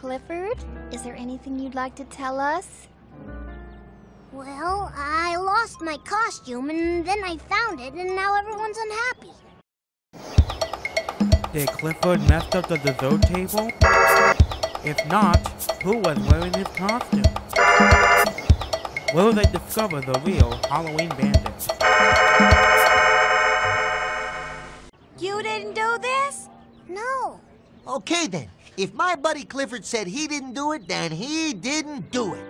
Clifford, is there anything you'd like to tell us? Well, I lost my costume and then I found it and now everyone's unhappy. Did Clifford mess up the dessert table? If not, who was wearing his costume? Will they discover the real Halloween bandit? You didn't do this? No. Okay then. If my buddy Clifford said he didn't do it, then he didn't do it.